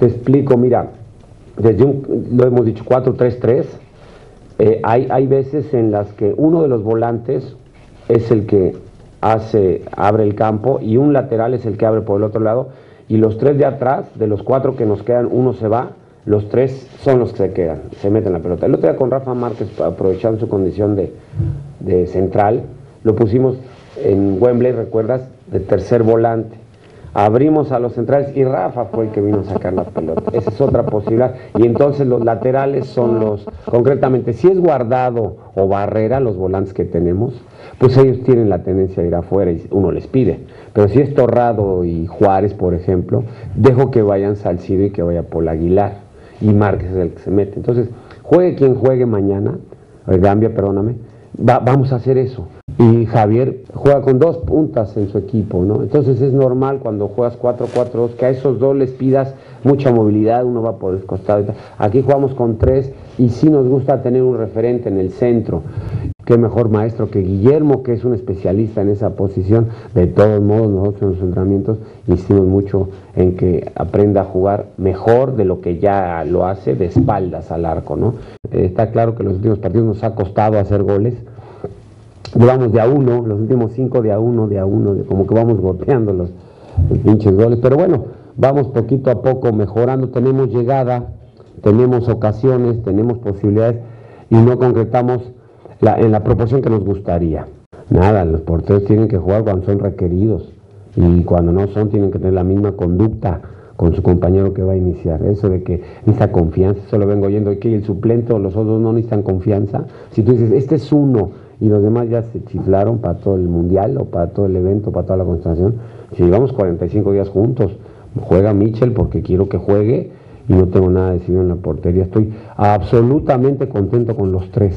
Te explico, mira, desde un, lo hemos dicho, 4-3-3, eh, hay, hay veces en las que uno de los volantes es el que hace, abre el campo y un lateral es el que abre por el otro lado y los tres de atrás, de los cuatro que nos quedan, uno se va, los tres son los que se quedan, se meten la pelota. El otro día con Rafa Márquez, aprovechando su condición de, de central, lo pusimos en Wembley, recuerdas, de tercer volante abrimos a los centrales y Rafa fue el que vino a sacar la pelota. Esa es otra posibilidad. Y entonces los laterales son los, concretamente, si es guardado o barrera, los volantes que tenemos, pues ellos tienen la tendencia a ir afuera y uno les pide. Pero si es Torrado y Juárez, por ejemplo, dejo que vayan Salcido y que vaya Paul Aguilar. Y Márquez es el que se mete. Entonces, juegue quien juegue mañana, Gambia, perdóname, vamos a hacer eso. Y Javier juega con dos puntas en su equipo, ¿no? Entonces es normal cuando juegas 4-4-2 que a esos dos les pidas mucha movilidad, uno va por el costado. Aquí jugamos con tres y sí nos gusta tener un referente en el centro. Qué mejor maestro que Guillermo, que es un especialista en esa posición. De todos modos, nosotros en los entrenamientos hicimos mucho en que aprenda a jugar mejor de lo que ya lo hace de espaldas al arco, ¿no? Está claro que los últimos partidos nos ha costado hacer goles llevamos de a uno, los últimos cinco de a uno, de a uno, como que vamos golpeando los, pinches goles. Pero bueno, vamos poquito a poco mejorando, tenemos llegada, tenemos ocasiones, tenemos posibilidades y no concretamos en la proporción que nos gustaría. Nada, los porteros tienen que jugar cuando son requeridos y cuando no son tienen que tener la misma conducta con su compañero que va a iniciar. Eso de que necesita confianza, eso lo vengo oyendo, que el suplente o los otros no necesitan confianza. Si tú dices, este es uno, y los demás ya se chiflaron para todo el mundial o para todo el evento, para toda la concentración. Si llevamos 45 días juntos, juega Mitchell porque quiero que juegue y no tengo nada decidido en la portería. Estoy absolutamente contento con los tres.